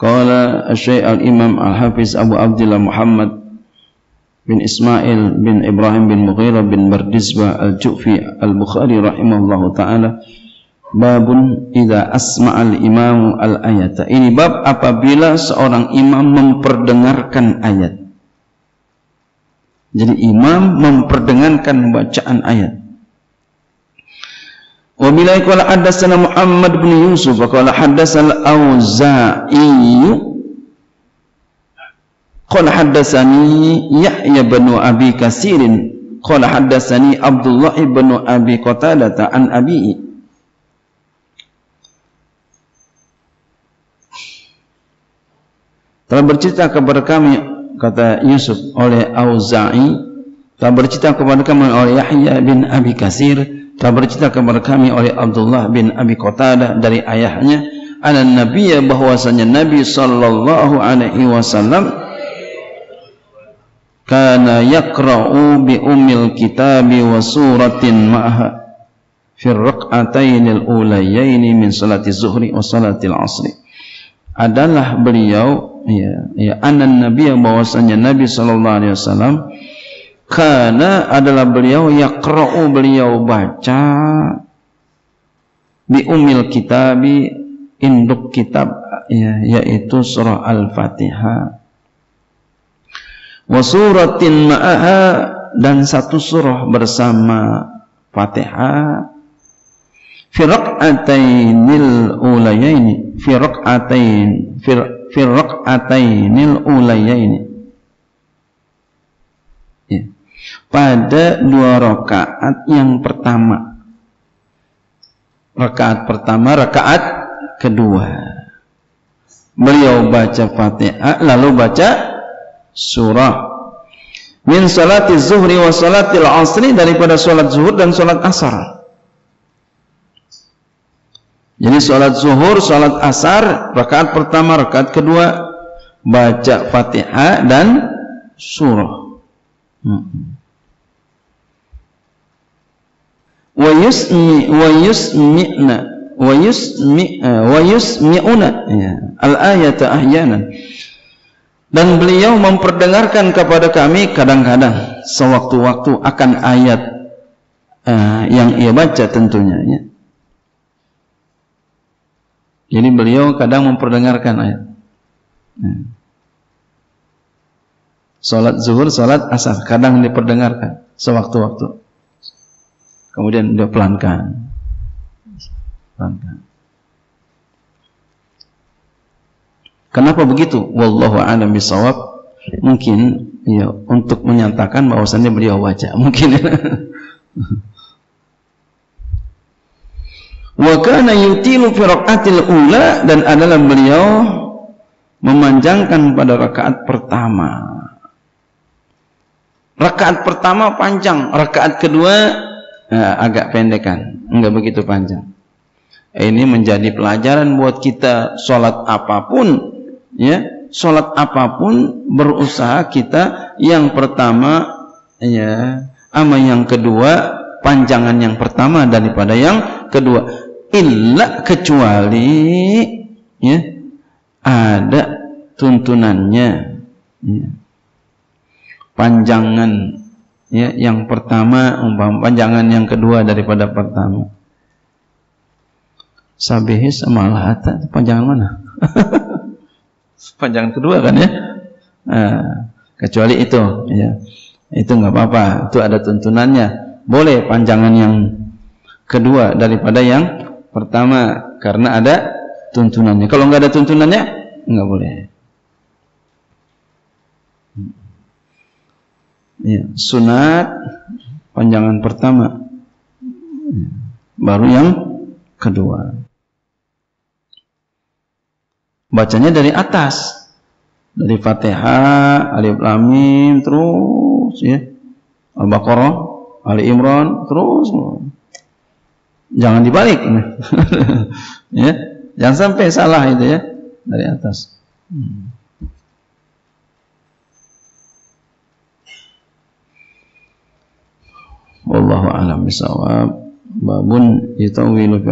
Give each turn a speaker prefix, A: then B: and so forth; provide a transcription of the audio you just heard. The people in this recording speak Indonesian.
A: Qala Syekh Al-Imam Al-Hafiz Abu Abdullah Muhammad bin Ismail bin Ibrahim bin Mughirah bin Bardizbah Al-Ju'fi Al-Bukhari rahimahullahu taala babun idza asma'al imamu al-ayata. Ini bab apabila seorang imam memperdengarkan ayat. Jadi imam memperdengarkan bacaan ayat. Wa bilai qala haddatsana Muhammad bin Yusuf wa qala haddatsal Auza'i qala haddatsani Yahya bin Abi Kasirin qala haddatsani Abdullah bin Abi Qatadah an Abi telah bercerita kepada kami kata Yusuf oleh Auza'i. Telah bercerita kepada kami oleh Yahya bin Abi Kasir telah bercerita kepada kami oleh Abdullah bin Abi Qatadah dari ayahnya ana nabiyya bahwasanya Nabi sallallahu alaihi wasallam kana yaqra'u bi ummil kitabi wa suratin ma'ha fi raq'atain al-ulayain min salati zuhri wa salati al-asri adalah beliau ya ya ana nabiyya bahwasanya Nabi sallallahu alaihi wasallam karena adalah beliau yaqra'u beliau baca. Di umil kitabi induk kitab ya, yaitu surah Al-Fatihah. Wa suratin ma'aha dan satu surah bersama Fatihah. Fi raq'atainil ulayaini fi raq'atain fi raq'atainil ulayaini pada dua rakaat yang pertama. Rakaat pertama, rakaat kedua. Beliau baca Fatihah lalu baca surah. Min salati zuhri wa salatil asri daripada salat zuhur dan salat asar. Jadi salat zuhur, salat asar, rakaat pertama, rakaat kedua baca Fatihah dan surah. Hmm. Wa yusmi wa yusmi'na wa yusmi wa yusmi'una ya, al ayata ahyanan dan beliau memperdengarkan kepada kami kadang-kadang sewaktu-waktu akan ayat uh, yang ia baca tentunya ya. Jadi beliau kadang memperdengarkan ayat. Ya. Salat zuhur, salat asar kadang diperdengarkan sewaktu-waktu. Kemudian dia pelankan. Pelankan. Kenapa begitu? Wallahu a'lam bisawab. Mungkin ya untuk menyatakan bahwasannya beliau baca. Mungkin Wa kana yutilu fi rakaatil ula dan adalah beliau memanjangkan pada rakaat pertama. Rakaat pertama panjang, rakaat kedua eh, agak pendekan, enggak begitu panjang. Ini menjadi pelajaran buat kita sholat apa pun, ya, sholat apa pun berusaha kita yang pertama, ya, ama yang kedua panjangan yang pertama daripada yang kedua. Illa kecuali, ya, ada tuntunannya, ya. panjangan ya yang pertama umpam panjangan yang kedua daripada pertama. Sabihis sama lahata panjangan mana? Panjangan kedua kan ya? Nah, kecuali itu ya. Itu nggak apa-apa itu ada tuntunannya. Boleh panjangan yang kedua daripada yang pertama karena ada tuntunannya. Kalau nggak ada tuntunannya nggak boleh ya, sunat panjangan pertama. Baru yang kedua. Bacanya dari atas. Dari Fatihah Alif Lam Mim terus ya. Al-Baqarah Ali Imran terus. Jangan dibalik. Ya jangan sampai salah itu ya dari atas. Hmm. Wallahu a'lam bisawab babun yutawilu fi